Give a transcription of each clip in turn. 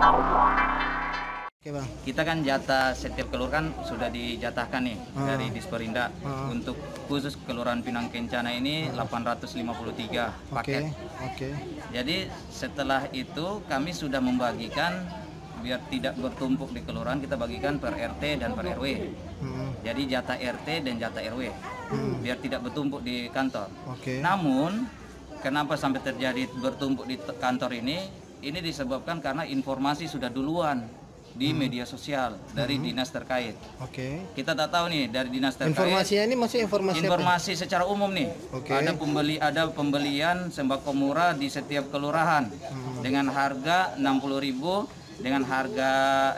Oke bang. Kita kan jatah setiap kelurahan sudah dijatahkan nih Ah. dari Disperindak Ah. untuk khusus kelurahan Pinang Kencana ini 853 Oke. paket. Oke. Jadi setelah itu kami sudah membagikan biar tidak bertumpuk di kelurahan kita bagikan per RT dan per RW. Hmm. Jadi jatah RT dan jatah RW Hmm. biar tidak bertumpuk di kantor. Oke. Namun kenapa sampai terjadi bertumpuk di kantor ini? Ini disebabkan karena informasi sudah duluan di Hmm. media sosial dari dinas terkait. Oke. Kita tak tahu nih dari dinas terkait. Informasinya ini maksudnya informasi apa? Informasi secara umum nih. Oke. Ada pembeli ada pembelian sembako murah di setiap kelurahan Hmm. dengan harga 60.000 dengan harga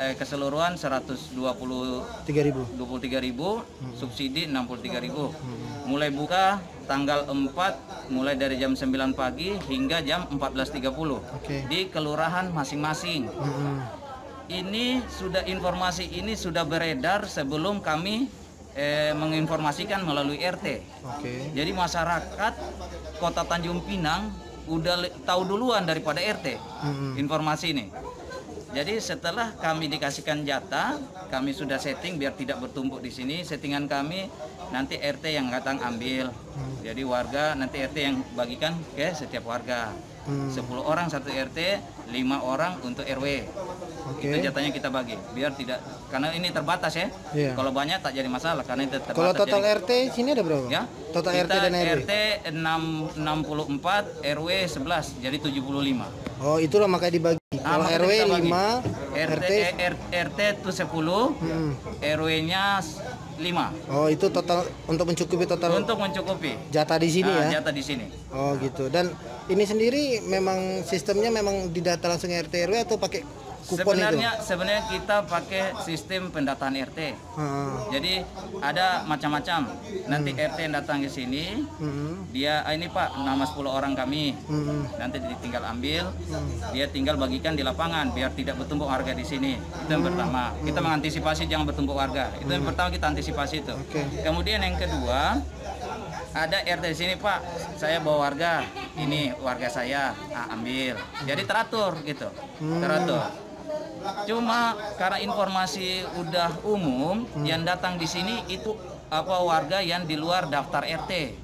eh, keseluruhan 120 Tiga ribu. 23.000, Hmm. subsidi 63.000. Mulai buka tanggal 4 mulai dari jam 9 pagi hingga jam 14.30 Oke. di kelurahan masing-masing. Hmm. Ini sudah informasi ini sudah beredar sebelum kami eh, menginformasikan melalui RT. Oke. Jadi masyarakat Kota Tanjung Pinang udah tahu duluan daripada RT Hmm. informasi ini. Jadi setelah kami dikasihkan jatah, kami sudah setting biar tidak bertumpuk di sini. Settingan kami nanti RT yang datang ambil. Jadi warga nanti RT yang bagikan ke setiap warga. Hmm. 10 orang satu RT, 5 orang untuk RW. Oke. Itu jatahnya kita bagi biar tidak karena ini terbatas ya. Iya. Kalau banyak tak jadi masalah karena itu terbatas. Kalau total jadi- RT sini ada berapa? ya. Total kita RT dan RW. RT 6, 64, RW 11, jadi 75. Oh, itulah makanya dibagi. Ah, Kalau RW kita bagi. 5, RT RT itu 10, Hmm. RW-nya 5 Oh, itu total untuk mencukupi total untuk mencukupi. jatah di sini Ah, ya. Jatah di sini. Oh, gitu. Dan ini sendiri memang sistemnya memang didata langsung RT RW atau pakai kupon sebenarnya itu? sebenarnya kita pakai sistem pendataan RT. Ah, Jadi ada macam-macam. Nanti RT yang datang ke sini, hmm, dia ah, ini Pak, nama 10 orang kami. hmm, Nanti ditinggal ambil, dia tinggal bagikan di lapangan biar tidak bertumpuk harga di sini. Itu yang pertama. Kita mengantisipasi jangan bertumpuk harga. Itu yang pertama kita antisipasi itu. Oke. Kemudian yang kedua, ada RT di sini Pak, saya bawa warga, ini warga saya, ah, ambil. Jadi teratur gitu, teratur. Cuma karena informasi udah umum, yang datang di sini itu apa warga yang di luar daftar RT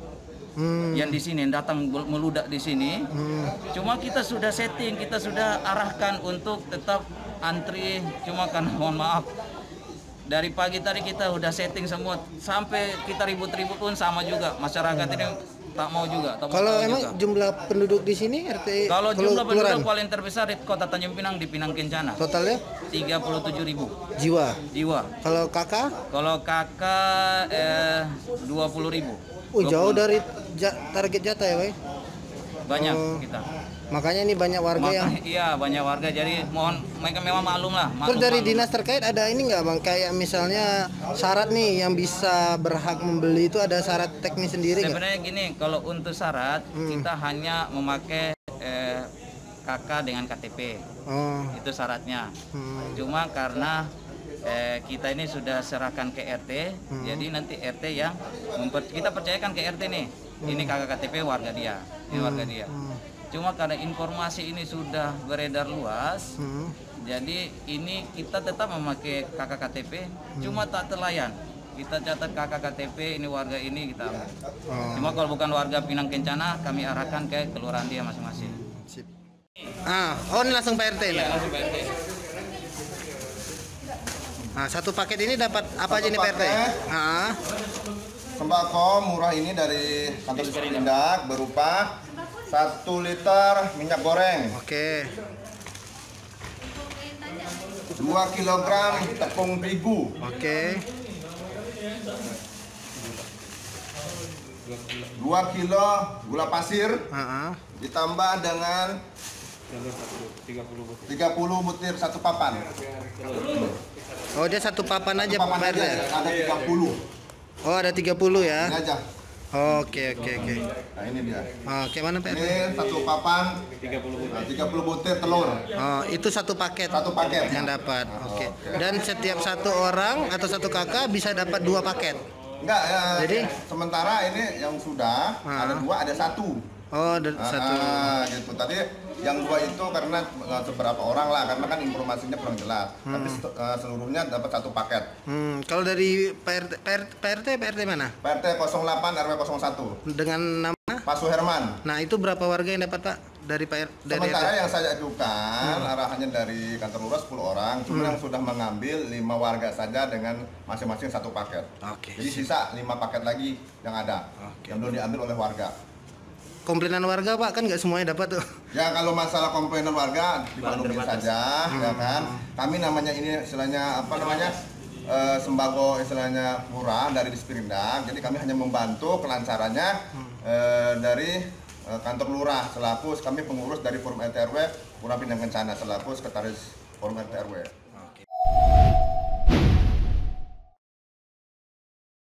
hmm, yang di sini yang datang meludak di sini. hmm. Cuma kita sudah setting, kita sudah arahkan untuk tetap antri. Cuma kan mohon maaf dari pagi tadi kita udah setting semua sampai kita ribut-ribut pun sama juga masyarakat ini tak mau juga. Tak mau Kalau tahu emang juga. jumlah penduduk di sini RT kalau kelu- jumlah kelurahan, penduduk paling terbesar di Kota Tanjung Pinang di Pinang Kencana totalnya 37.000 jiwa. jiwa. Kalau kakak, Kalau kakak eh 20.000. oh jauh dari ja- target jatah ya, Wei. banyak Oh. kita. Makanya ini banyak warga yang iya banyak warga jadi mohon mereka memang maklum lah. Terus maklum- dari maklum. dinas terkait ada ini nggak bang? Kayak misalnya syarat nih yang bisa berhak membeli itu ada syarat teknis sendiri? Sebenarnya gini, kalau untuk syarat Hmm. kita hanya memakai eh, KK dengan KTP. Oh, Itu syaratnya. hmm, Cuma karena eh, kita ini sudah serahkan ke RT, Hmm. jadi nanti RT yang memper- kita percayakan ke RT nih. Ini KK KTP warga dia, ini warga dia. hmm, Cuma karena informasi ini sudah beredar luas, hmm. jadi ini kita tetap memakai KK KTP, cuma tak terlayan. Kita catat KK KTP ini warga ini kita ambil. Oh, Cuma kalau bukan warga Pinang Kencana, kami arahkan ke kelurahan dia masing-masing. sip. Ah, oh ini langsung Pak RT lah. langsung Pak RT. Nah, satu paket ini dapat apa aja Satu nih Pak RT? paket. Ah, Sembako murah ini dari kantor Disperindak berupa 1 liter minyak goreng, oke. 2 kilogram tepung terigu, Oke. 2 kilo gula pasir Ah, ah. ditambah dengan 30 butir satu papan. Oh, dia satu papan aja Satu Pak papan aja ada 30. Oh, ada 30 ya. Ini aja. Oke, oke, oke. Nah, ini dia. Oke, mana Pak? Ini satu papan 30 butir telur. Oh, itu satu paket. Satu paket. yang dapat. Oke. Dan setiap satu orang atau satu kakak bisa dapat dua paket. Enggak, ya, Jadi? sementara ini yang sudah Ah. ada dua, ada satu. Oh, ada Ah, satu. ah, gitu. Tadi yang dua itu karena eh, beberapa orang lah, karena kan informasinya kurang jelas. Tapi set- eh, seluruhnya dapat satu paket. Hmm, kalau dari PRT, PRT, PRT, PRT mana? PRT 08 RW 01, Dengan nama? Pak Suherman. Nah itu berapa warga yang dapat Pak dari PR dari Sementara RT? yang saya ajukan arahannya dari kantor lurah 10 orang, cuma yang sudah mengambil lima warga saja dengan masing-masing satu paket. Oke. Jadi sisa lima paket lagi yang ada, Oke. yang belum diambil oleh warga. Komplainan warga Pak kan nggak semuanya dapat tuh. Ya kalau masalah komplainan warga dimaklumin saja, ya kan. Kami namanya ini istilahnya apa namanya eh, sembako istilahnya murah dari Disperindak. Jadi kami hanya membantu kelancarannya eh, dari eh, kantor lurah selaku kami pengurus dari Forum RT RW Murah Pindah Kencana selaku sekretaris Forum RT RW.